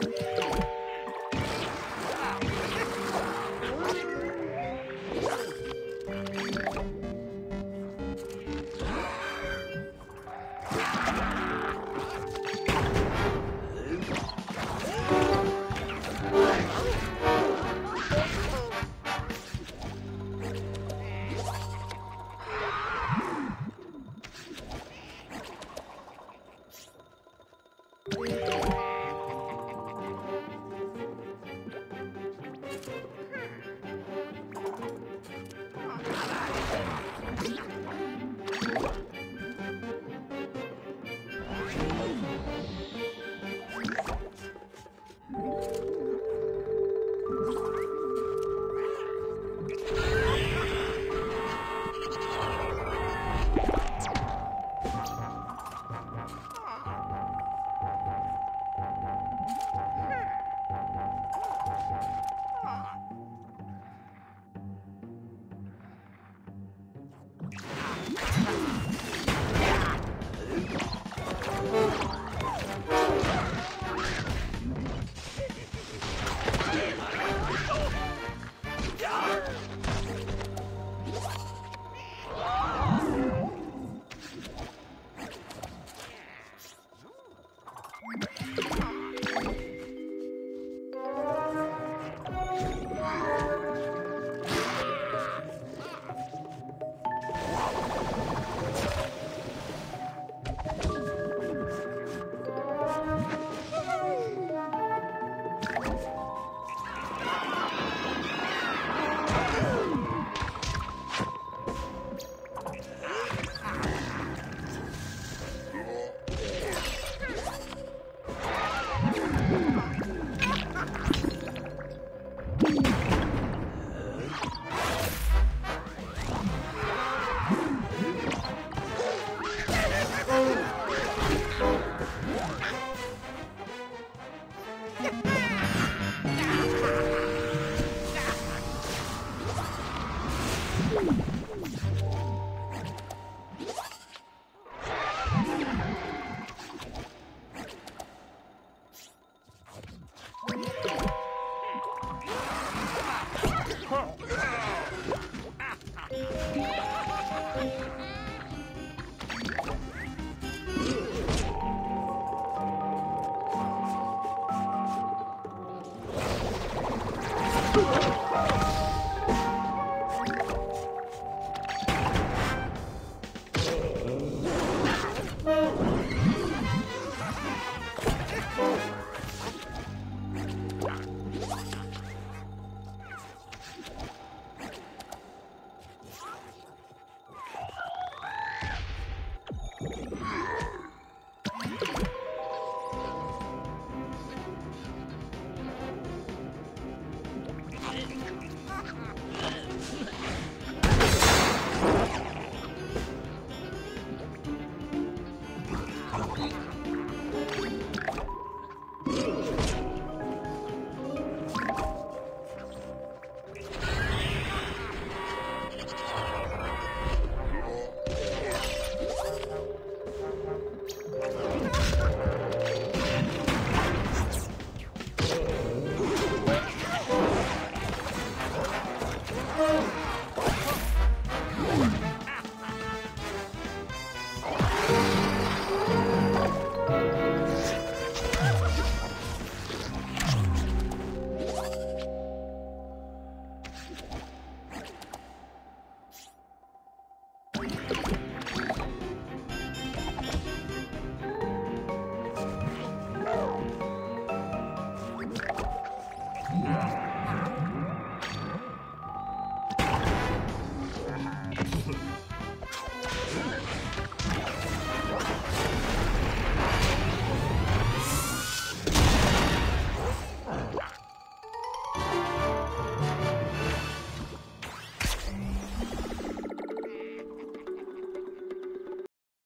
you Yeah. Ha ha ha!